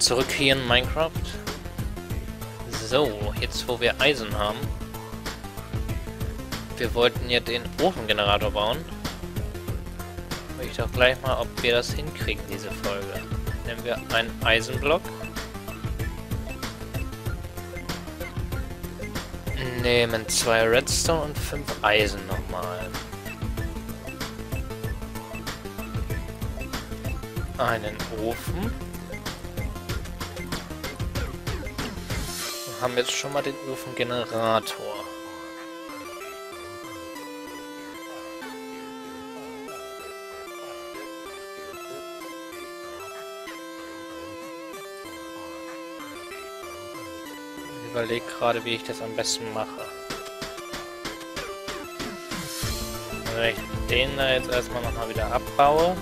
Zurück hier in Minecraft. So, jetzt wo wir Eisen haben. Wir wollten ja den Ofengenerator bauen. Ich doch gleich mal, ob wir das hinkriegen, diese Folge. Nehmen wir einen Eisenblock. Nehmen zwei Redstone und fünf Eisen nochmal. Einen Ofen. Haben jetzt schon mal den überlege gerade, wie ich das am besten mache. Wenn ich den da jetzt erstmal nochmal wieder abbaue.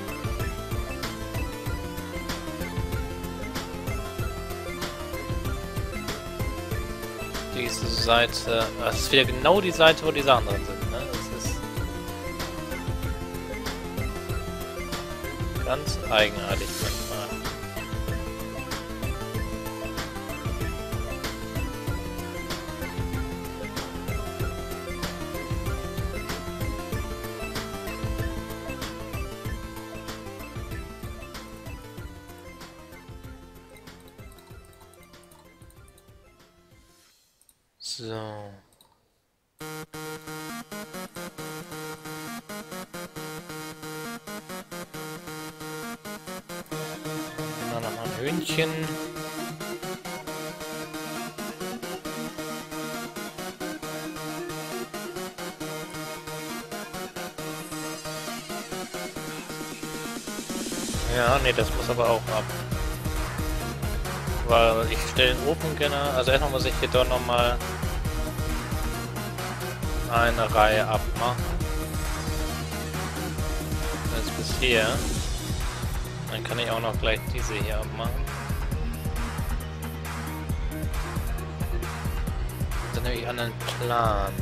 Diese Seite. Das ist wieder genau die Seite, wo diese anderen sind. Ne? Das ist ganz eigenartig manchmal. Hühnchen. Ja, nee, das muss aber auch ab. Weil ich stelle den Open gerne. Also erstmal muss ich hier doch nochmal eine Reihe abmachen. Das bis hier. Dann kann ich auch noch gleich diese hier abmachen. Dann nehme ich einen Plan.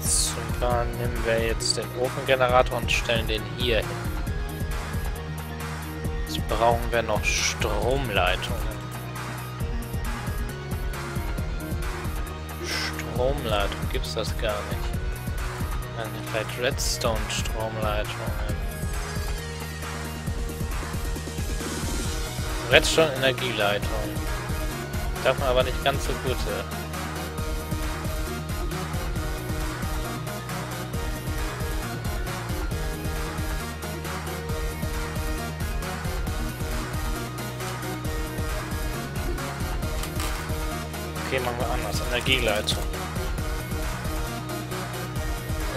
Zum Plan nehmen wir jetzt den Ofengenerator und stellen den hier hin brauchen wir noch Stromleitungen. Stromleitung gibt's das gar nicht. Dann vielleicht Redstone-Stromleitungen. Redstone-Energieleitung. Davon aber nicht ganz so gute. Okay, machen wir anders. Energieleitung.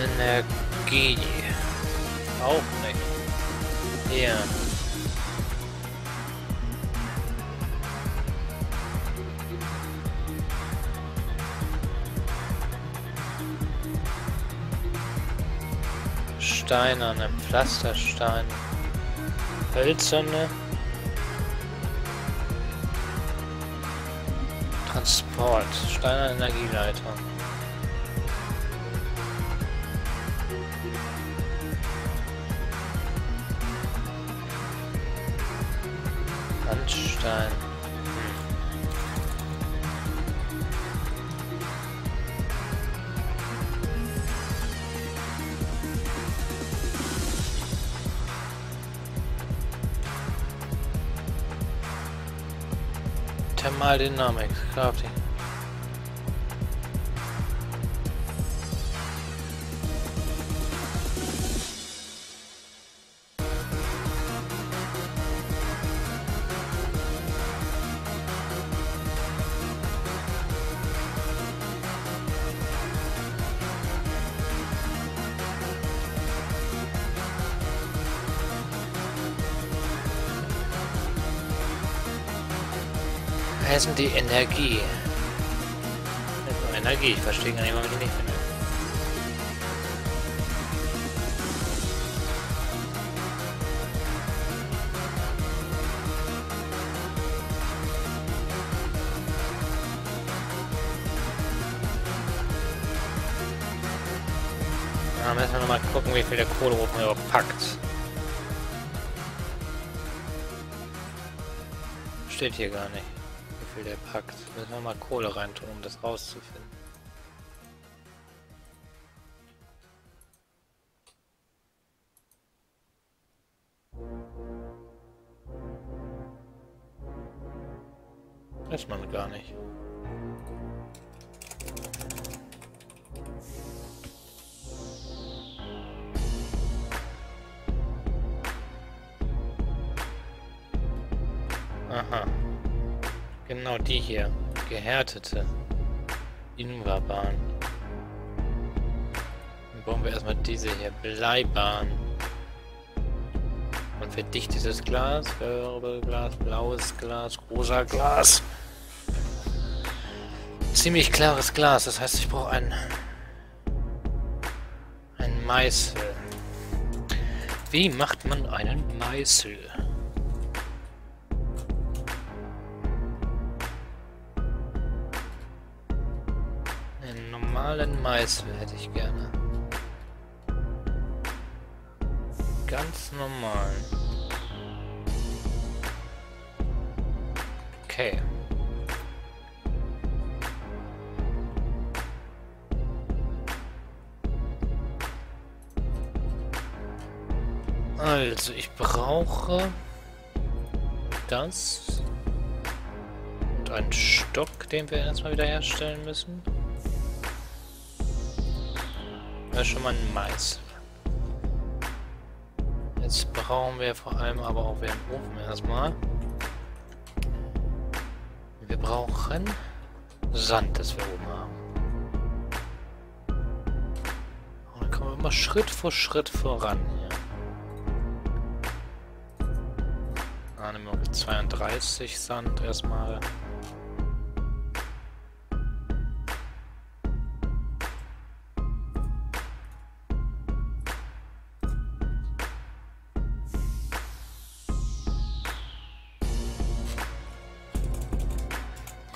Energie. Auch nicht. Hier. Steinerne Pflasterstein. Hölzerne. Transport. Steiner time. Dynamics, crafting. Heißen die Energie? Energie, ich verstehe gar nicht, warum ich nicht finde. Da müssen wir nochmal gucken, wie viel der Kohleofen überhaupt packt. Steht hier gar nicht, der packt. Müssen wir mal Kohle reintun, um das rauszufinden. Weiß man gar nicht. Genau die hier. Gehärtete. Ingwerbahn. Dann bauen wir erstmal diese hier. Bleibahn. Und verdichtetes Glas, Wirbelglas, blaues Glas, rosa Glas. Ziemlich klares Glas, das heißt, ich brauche ein... ein Meißel. Wie macht man einen Meißel? Normalen Meißel hätte ich gerne. Ganz normal. Okay. Also, ich brauche das und einen Stock, den wir erstmal wieder herstellen müssen. Ist schon mal ein Mais. Jetzt brauchen wir vor allem aber auch wieder einen Ofen erstmal. Wir brauchen Sand, das wir oben haben. Und dann kommen wir immer Schritt für Schritt voran hier. Ah, nehmen wir 32 Sand erstmal.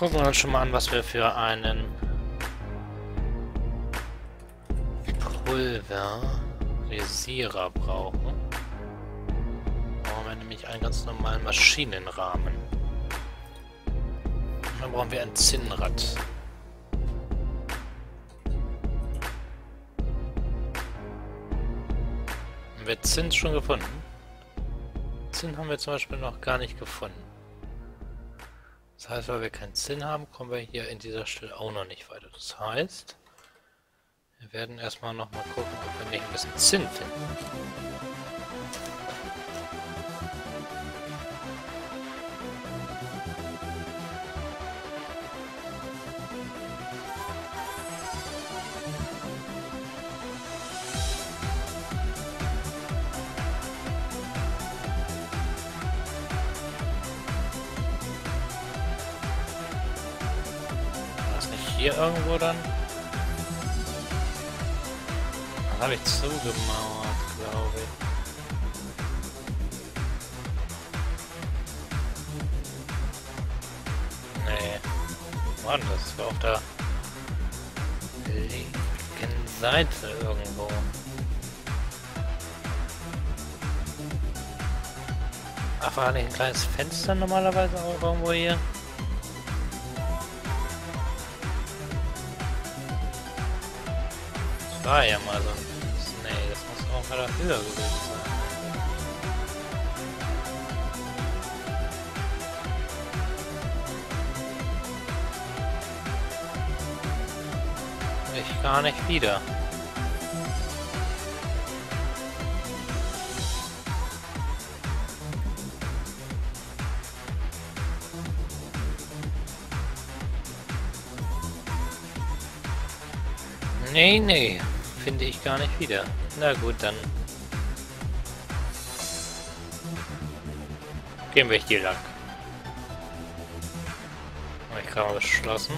Gucken wir uns schon mal an, was wir für einen Pulverisierer brauchen. Brauchen wir nämlich einen ganz normalen Maschinenrahmen. Und dann brauchen wir ein Zinnrad. Haben wir Zinn schon gefunden? Zinn haben wir zum Beispiel noch gar nicht gefunden. Das heißt, weil wir keinen Zinn haben, kommen wir hier in dieser Stelle auch noch nicht weiter. Das heißt, wir werden erstmal noch mal gucken, ob wir nicht ein bisschen Zinn finden. Hier irgendwo dann? Das habe ich zugemauert, glaube ich. Mann, das war auf der linken Seite irgendwo. Ach, war nicht ein kleines Fenster normalerweise auch irgendwo hier? War ja mal so. Nee, das muss auch mal höher gewesen sein. Ich gar nicht wieder. Nee, nee finde ich gar nicht wieder. Na gut, dann gehen wir hier lang. Ich kann geschlossen.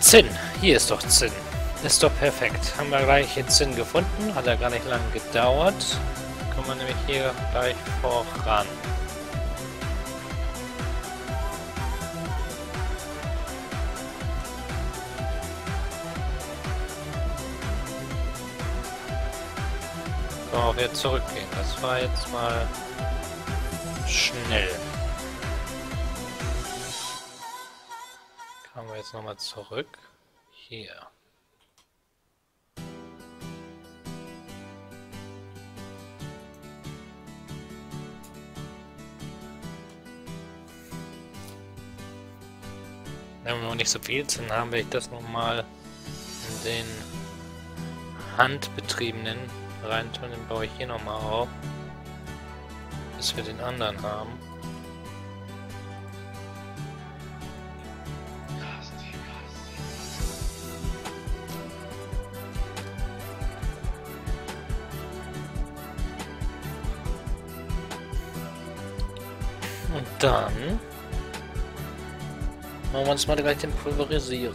Zinn. Hier ist doch Zinn. Ist doch perfekt. Haben wir gleich jetzt Sinn gefunden. Hat ja gar nicht lange gedauert. Kommen wir nämlich hier gleich voran. Wir auch wieder zurückgehen. Das war jetzt mal schnell. Kommen wir jetzt nochmal zurück. Hier. Wenn wir noch nicht so viel sind, haben wir das nochmal in den handbetriebenen reintun, den baue ich hier nochmal auf. Bis wir den anderen haben. Machen wir uns mal gleich den Pulverisierer.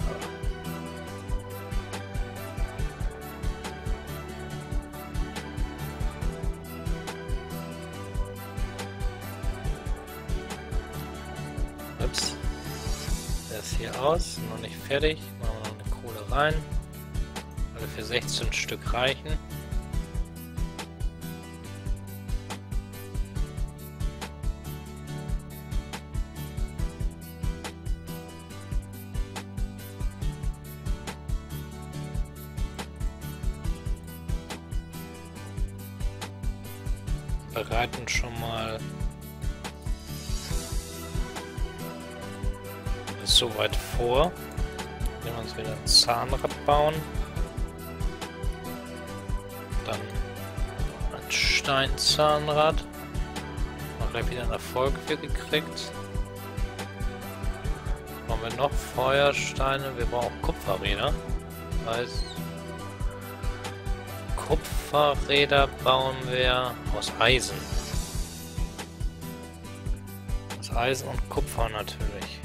Ups. Der ist hier aus, noch nicht fertig. Machen wir noch eine Kohle rein. Alle für 16 Stück reichen. Bereiten schon mal so weit vor. Wenn wir uns wieder ein Zahnrad bauen. Dann ein Steinzahnrad. Haben gleich wieder einen Erfolg für gekriegt. Brauchen wir noch Feuersteine. Wir brauchen Kupferräder. Das heißt, Kupferräder bauen wir aus Eisen. Aus Eisen und Kupfer natürlich.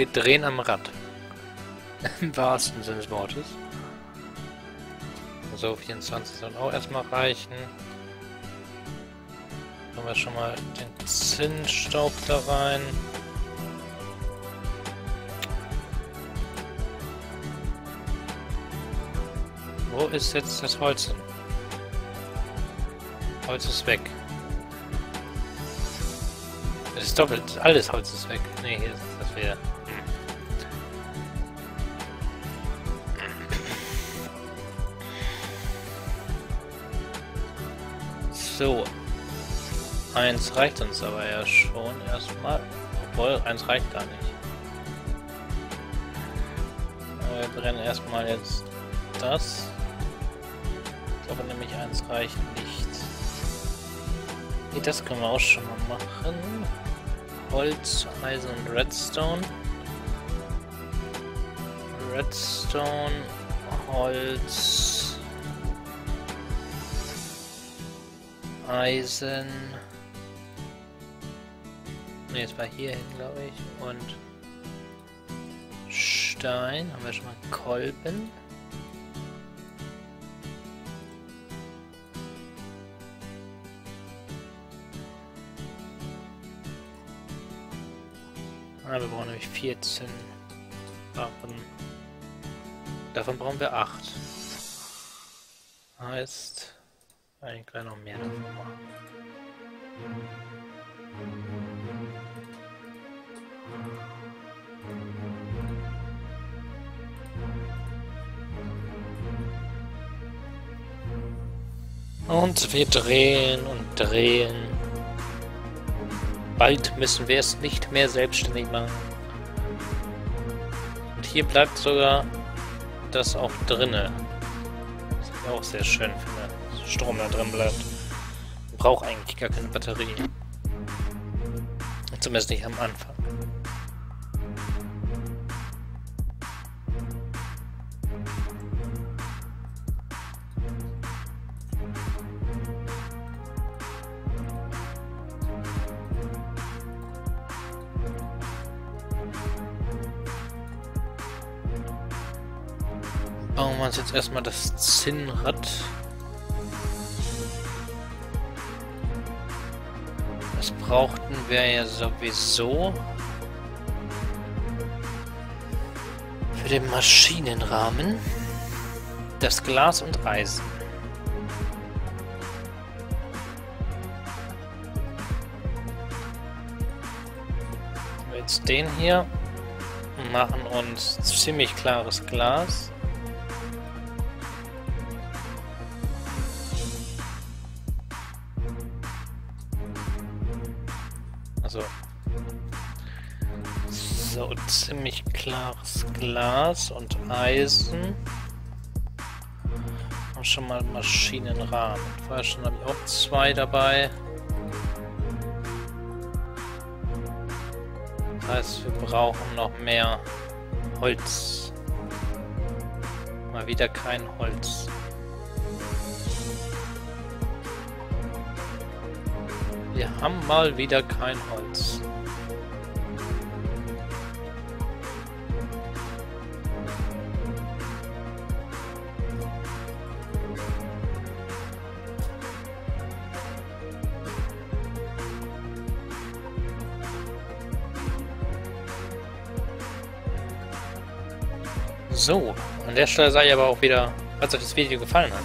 Wir drehen am Rad. Im wahrsten Sinne des Wortes. So, 24 sollen auch erstmal reichen. Haben wir schon mal den Zinnstaub da rein. Wo ist jetzt das Holz hin? Holz ist weg. Ist doppelt. Alles Holz ist weg. Ne, hier ist das wieder. So. Eins reicht uns aber ja schon erstmal. Obwohl, eins reicht gar nicht. Wir brennen erstmal jetzt das. Ich glaube nämlich eins reicht nicht. Nee, das können wir auch schon mal machen. Holz, Eisen und Redstone. Redstone, Holz. Eisen. Ne, jetzt war hier hin, glaube ich. Und Stein. Haben wir schon mal Kolben. Ah, wir brauchen nämlich 14 Waffen. Davon brauchen wir 8. Heißt... Ein kleiner mehr davon machen. Und wir drehen und drehen. Bald müssen wir es nicht mehr selbstständig machen. Und hier bleibt sogar das auch drinne. Was ich auch sehr schön finde. Strom da drin bleibt. braucht eigentlich gar keine Batterie. Zumindest nicht am Anfang. Uns jetzt erstmal das Zinnrad. Das brauchten wir ja sowieso. Für den Maschinenrahmen. Das Glas und Eisen. Jetzt den hier machen uns ziemlich klares Glas. Also so ziemlich klares Glas und Eisen. Und schon mal Maschinenrahmen. Vorher schon habe ich auch zwei dabei. Das heißt, wir brauchen noch mehr Holz. Mal wieder kein Holz. Wir haben mal wieder kein Holz. So, an der Stelle sei aber auch wieder, falls euch das Video gefallen hat.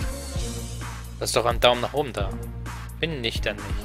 Lasst doch einen Daumen nach oben da. Bin ich dann nicht.